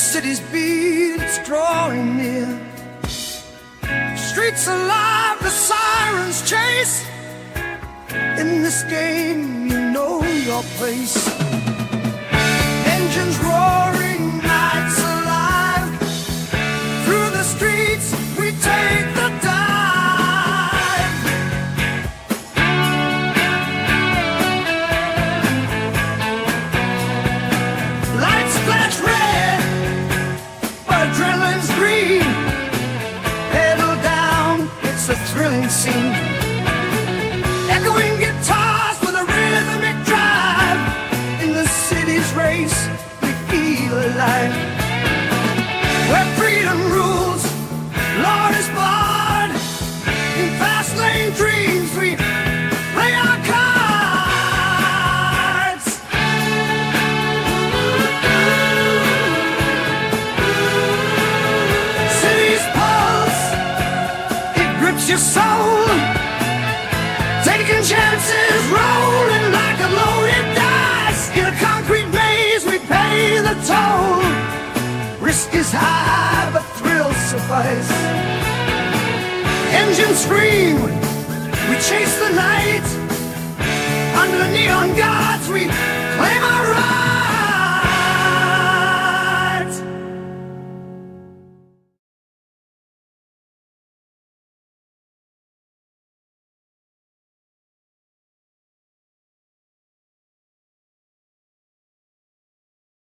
city's beat, it's drawing near. Streets alive, the sirens chase. In this game, you know your place. Engines roaring, nights alive. Through the streets, we take the a thrilling scene. Echoing guitars with a rhythmic drive. In the city's race, we feel alive. Where freedom grips your soul. Taking chances, rolling like a loaded dice. In a concrete maze, we pay the toll. Risk is high, but thrills suffice. Engines scream, we chase the night. Under the neon gods, we